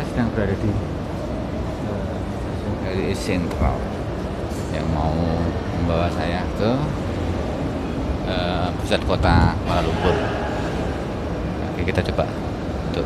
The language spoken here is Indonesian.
saya sedang berada di eh, dari Sentral yang mau membawa saya ke eh, pusat kota Kuala Lumpur. Oke, kita coba untuk